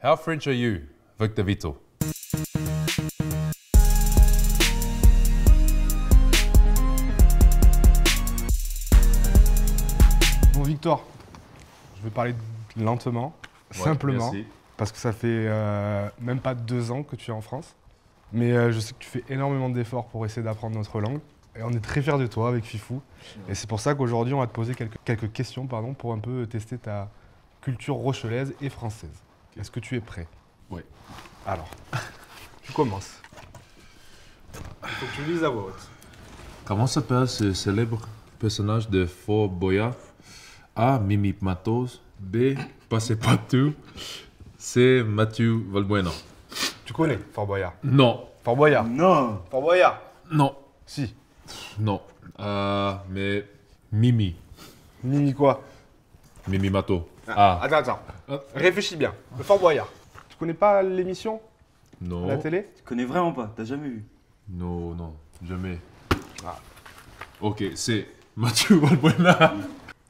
How French are you, Victor Vito? Bon, Victor, je vais parler lentement, simplement, merci. parce que ça fait euh, même pas deux ans que tu es en France. Mais euh, je sais que tu fais énormément d'efforts pour essayer d'apprendre notre langue. Et on est très fiers de toi avec Fifou. Et c'est pour ça qu'aujourd'hui, on va te poser quelques, quelques questions pardon, pour un peu tester ta culture rochelaise et française. Est-ce que tu es prêt? Oui. Alors, tu commences. Il faut que tu lises à voix haute. Comment s'appelle ce célèbre personnage de Fort Boyard? A. Mimi Matos. B. Passepartout. C. Mathieu Valbuena. Tu connais Fort Boyard? Non. Fort Boyard? Non Fort Boyard? Non. Si. Non. Euh, mais Mimi. Mimi quoi? Mimi Mato. Ah. Attends, attends. Ah. Réfléchis bien. Le Fort Boyard. Tu connais pas l'émission à Non. la télé? Tu connais vraiment pas, t'as jamais vu? Non, non. Jamais. Ah. Ok, c'est Mathieu Valbuena.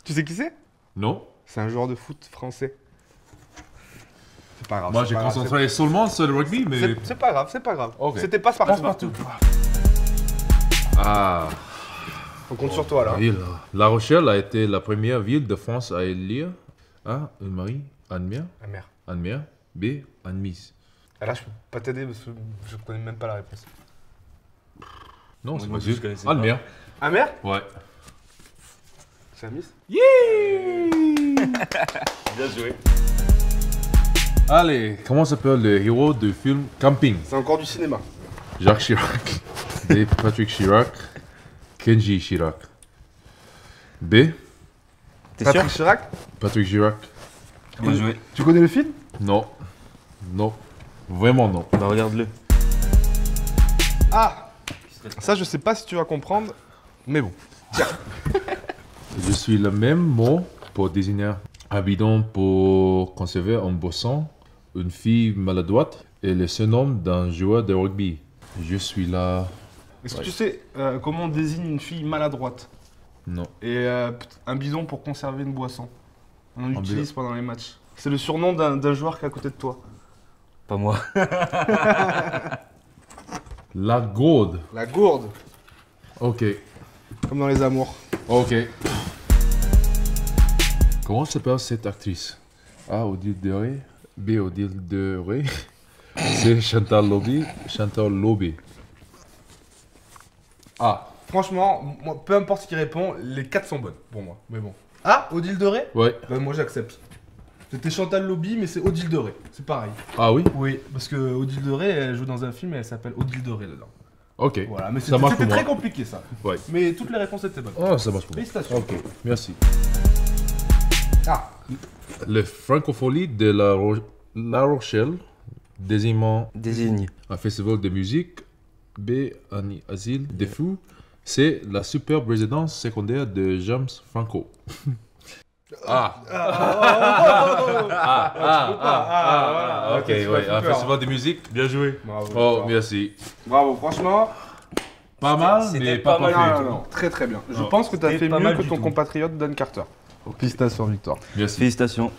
Tu sais qui c'est? Non. C'est un joueur de foot français. C'est pas grave. Moi, j'ai grave, concentré seulement sur le rugby, mais. c'est- pas grave, c'est pas grave. Ok. C'était pas partout. Passe-partout. Ah. On compte sur toi là. Ville. La Rochelle a été la première ville de France à élire A. Marie Anne-Mère. La mère. Anne-Mère. B. Anne-Mise. Ah, Là, je peux pas t'aider parce que je connais même pas la réponse. Non, c'est moi, connaissais pas. Anne-Mère. Ah mère Ouais. C'est un miss Bien joué. Allez, comment s'appelle le héros du film Camping? C'est encore du cinéma. Jacques Chirac. B. Patrick Chirac. Kenji Chirac. B. T'es Patrick Chirac Patrick Chirac. Bien joué. Tu connais le film? Non. Non. Vraiment non. Bah regarde-le. Ah Ça, je sais pas si tu vas comprendre, mais bon. Je suis le même mot pour désigner un bidon pour conserver en boisson une fille maladroite et le surnom d'un joueur de rugby. Je suis là. Est-ce que tu sais euh, comment on désigne une fille maladroite? Non. Et euh, un bidon pour conserver une boisson. On en Un utilise pendant les matchs. C'est le surnom d'un d'un joueur qui est à côté de toi. Pas moi. La gourde. La gourde, Ok. comme dans les amours. Ok. Comment s'appelle cette actrice? A. Odile de Ré. B. Odile de Ré. C. Chantal Lobby. Chantal Lobby. A. Franchement, moi, peu importe ce qui répond, les quatre sont bonnes pour moi. Mais bon. Ah, Odile de Ré Ouais. Ben moi j'accepte. C'était Chantal Lobby, mais c'est Odile de Ré. C'est pareil. Ah oui Oui, parce que Odile de Ré, elle joue dans un film et elle s'appelle Odile de Ré dedans. Ok. Voilà, mais Ça c'était très moi. compliqué ça. Ouais. Mais toutes les réponses étaient bonnes. Ah, ça marche pour moi. Félicitations. Ok. Merci. Ah, Le francophonie de la, Ro- La Rochelle, désignant Désigne. un festival de musique, B. Un asile des fous, C. La superbe résidence secondaire de James Franco. ah. ah, ah, ah, ok, tu m'as ouais, un festival de musique, bien joué. Bravo. Oh, merci. Bravo, franchement. Pas mal, c'était mais pas mal parfait. Non, non, non, très très bien. Je pense que tu as fait mieux mal que ton compatriote Dan Carter. Félicitations, Victor. Merci. Félicitations.